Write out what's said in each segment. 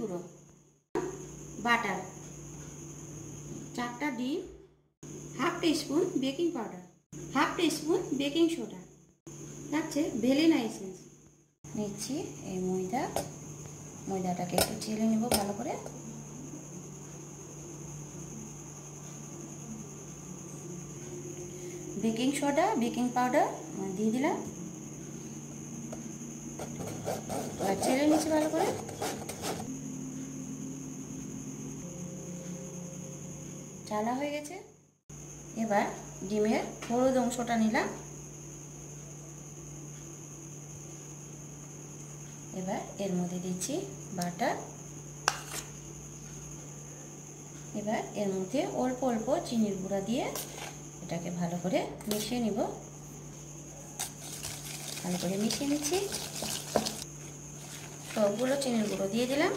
গুঁড়ো। বাটার। চারটা ডিম, half teaspoon baking powder. Half teaspoon baking soda. যাচ্ছে ভেলিনা এসেন্স। নিচ্ছি এই ময়দা। ময়দাটাকে একটু চেলে নেব ভালো করে। বেকিং সোডা, বেকিং পাউডার দিয়ে দিলাম। এবার চেলে নিচ্ছি ভালো করে। চালা হয়ে গেছে। এবার ডিমের হলুদ অংশটা নিলাম। এবার এর মধ্যে দিচ্ছি বাটার। এবার এর মধ্যে অল্প অল্প চিনির গুঁড়া দিয়ে এটাকে ভালো করে মিশিয়ে নিব। ভালো করে মিশিয়ে নিচ্ছি। সবগুলো চিনির গুঁড়ো দিয়ে দিলাম।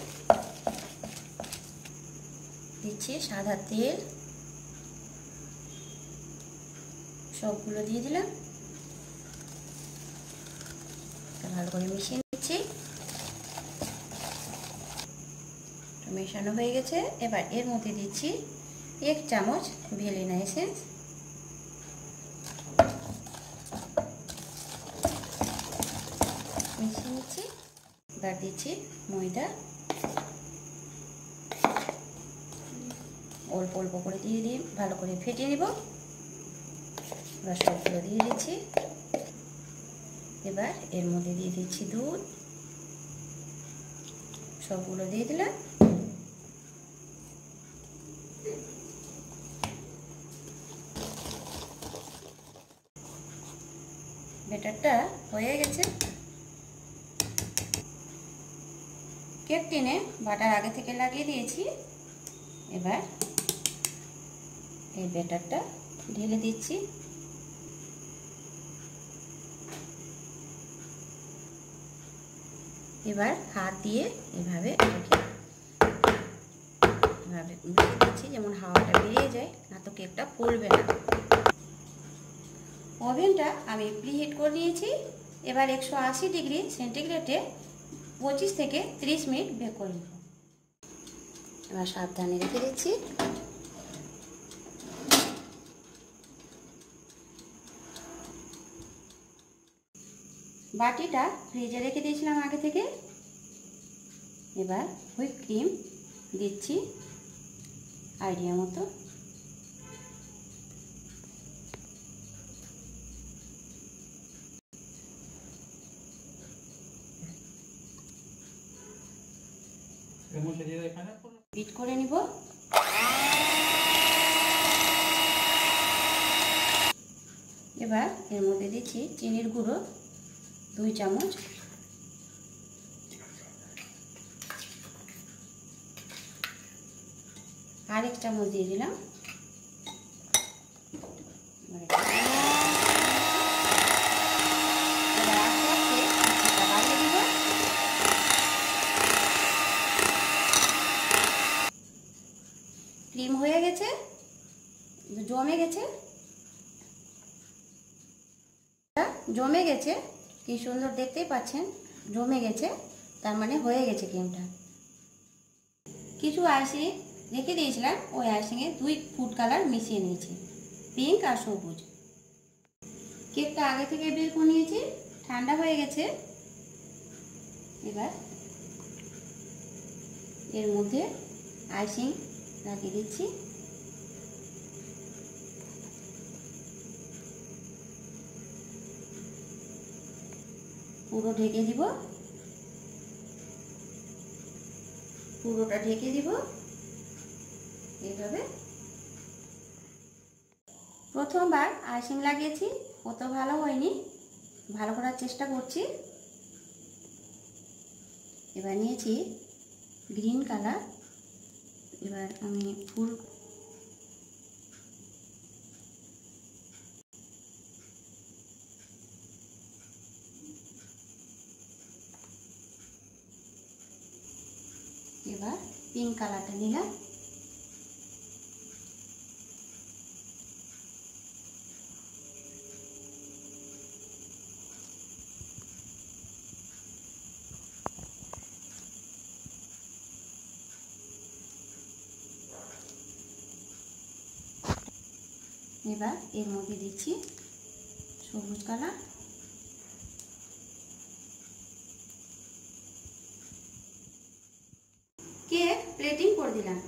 দিচ্ছি সাদা তেল। সবগুলো দিয়ে দিলাম। ভালো করে মিশিয়ে নিচ্ছি। মেশানো হয়ে গেছে। এবার এর মধ্যে দিচ্ছি এক চামচ ভেলিনা এসেন্স। মিশিয়ে নিচ্ছি। এবার দিচ্ছি ময়দা। অল্প অল্প করে দিয়ে দিয়ে ভালো করে ফেটিয়ে নিব। এবার সবগুলো দিয়ে দিচ্ছি। এবার এর মধ্যে দিয়ে দিচ্ছি দুধ। সবগুলো দিয়ে দিলাম। বেটারটা হয়ে গেছে। কেক টিনে বাটার আগে থেকে লাগিয়ে দিয়েছি। এবার এই বেটারটা ঢেলে দিচ্ছি। এবার হাত দিয়ে এভাবে এভাবে মিশিয়ে দিচ্ছি, যেমন হাওয়াটা বেরিয়ে যায়, না তো কেকটা ফুলবে না। ওভেনটা আমি প্রিহিট করে নিয়েছি। এবার একশো আশি ডিগ্রি সেন্টিগ্রেডে পঁচিশ থেকে ত্রিশ মিনিট বেক করে এবার সাবধানে রেখে দিচ্ছি। বাটিটা ফ্রিজে রেখে দিয়েছিলাম আগে থেকে। এবার হুইপ ক্রিম দিচ্ছি আইডিয়া মতো। বিট করে নিব। এবার এর মধ্যে দিচ্ছি চিনির গুঁড়ো। দুই চামচ। আর এক চামচ দিয়ে দিলাম। ক্রিম হয়ে গেছে জমে গেছে। জমে গেছে। কি সুন্দর দেখতেই পাচ্ছেন, জমে গেছে, তার মানে হয়ে গেছে ক্রিমটা কিছু আইসিং রেখে দিয়েছিলাম, ওই আইসিংয়ে দুই ফুড কালার মিশিয়ে নিয়েছি পিঙ্ক আর সবুজ। কেকটা আগে থেকে বের করে নিয়েছি, ঠান্ডা হয়ে গেছে। এবার এর মধ্যে আইসিং লাগিয়ে দিচ্ছি। পুরো ঢেকে দিব। পুরোটা ঢেকে দিব। এইভাবে। প্রথমবার আইসিং লাগিয়েছি, অত ভালো হয়নি। ভালো করার চেষ্টা করছি। এবার নিয়েছি গ্রিন কালার। এবার আমি ফুল এবার পিঙ্ক কালারটা নিলাম। এবার এর মধ্যে দিচ্ছি সবুজ কালার কেক প্লেটিং করে দিলাম।